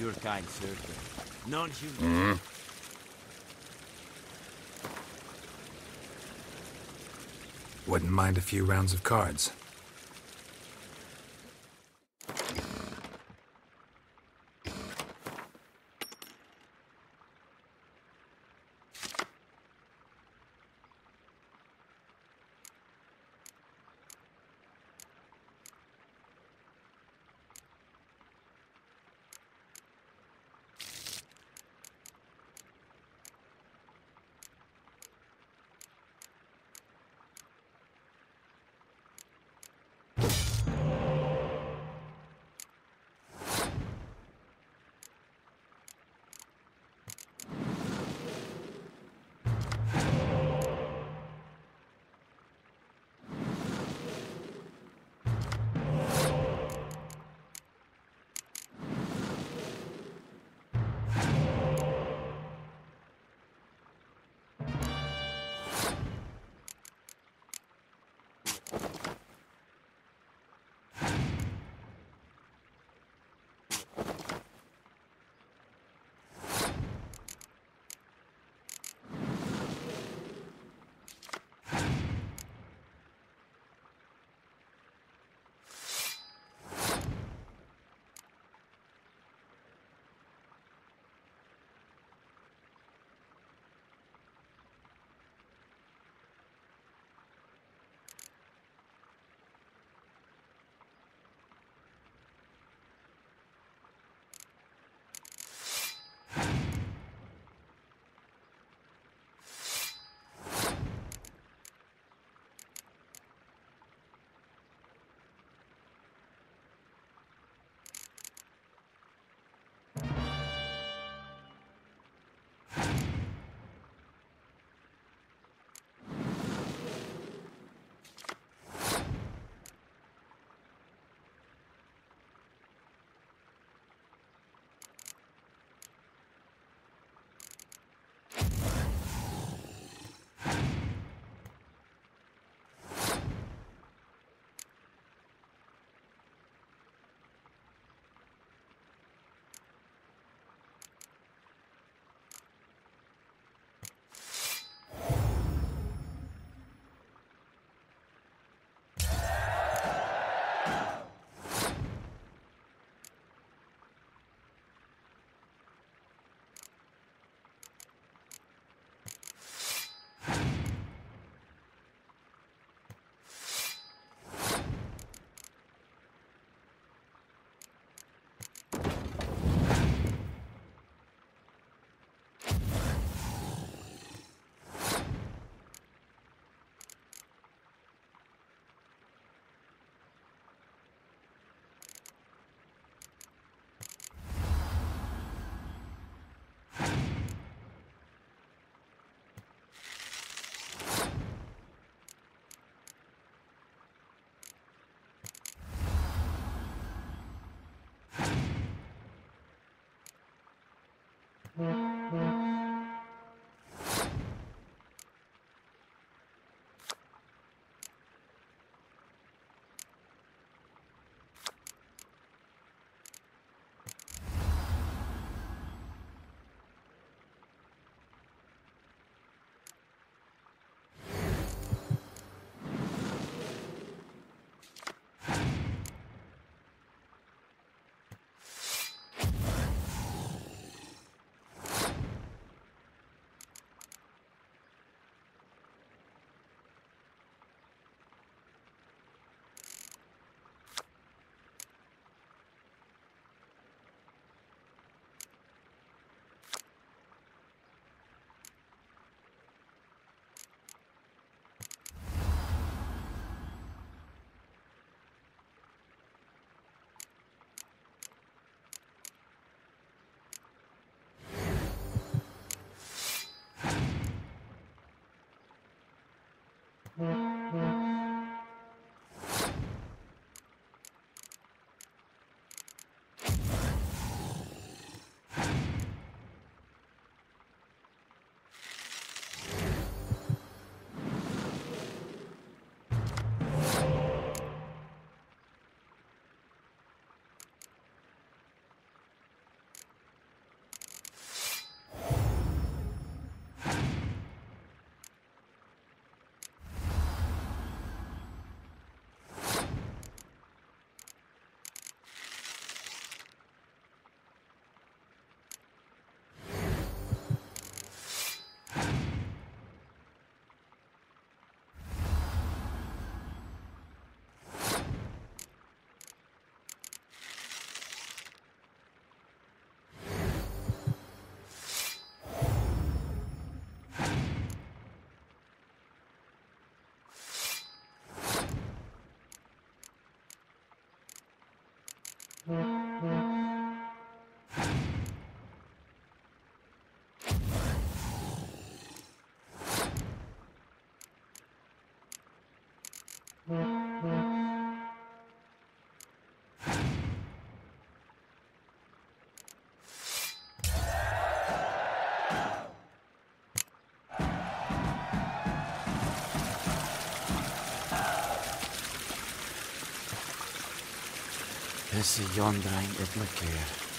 Your kind, certain. Non-human. Wouldn't mind a few rounds of cards. Música Esse Jondrain et Laker.